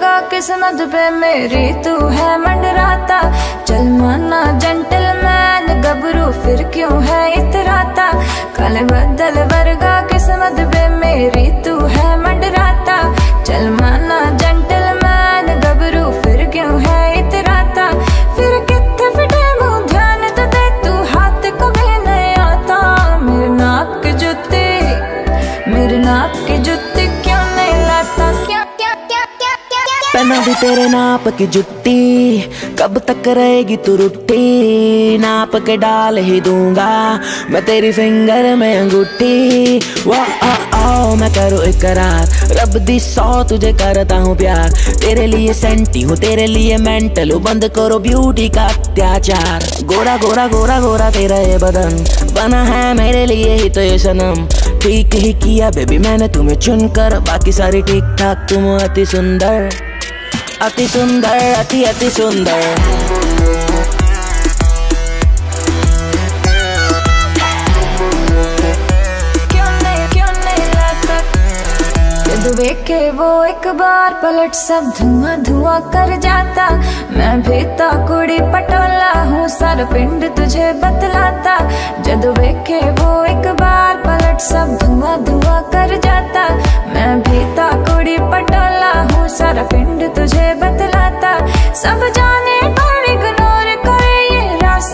वर्गा किस्मत पे मेरी तू है? मंडराता, चल माना जेंटलमैन गबरू, फिर क्यों है इतराता? कल बदल वर्गा किस्मत पे मेरी तू है? मंडराता, चल माना जेंटलमैन गबरू पहना दी तेरे नाप की जुत्ती, कब तक रहेगी तू रुट्टी? नाप के डाल ही दूँगा मैं तेरी फिंगर में अंगूठी। वाह मैं करूँ इकरार रब दी सौ, तुझे करता हूँ प्यार। तेरे लिए सेंटी हूँ, तेरे लिए मेंटल हूँ। बंद करो ब्यूटी का अत्याचार। गोरा गोरा गोरा गोरा तेरा ये बदन। बना है मेरे लिए ही तो ये सनम। ठीक ही किया बेबी मैंने तुम्हें चुनकर। बाकी सारी ठीक ठाक तुम अति सुंदर। अति सुंदर, अति अति सुंदर। देखे वो एक बार पलट सब धुआँ धुआँ कर जाता। मैं भी तो कुड़ी पटोला हूँ, सर पिंड तुझे बतलाता। जब देखे वो एक बार पलट सब धुआँ धुआँ कर जाता। सब जाने पर इग्नोर करे ये रास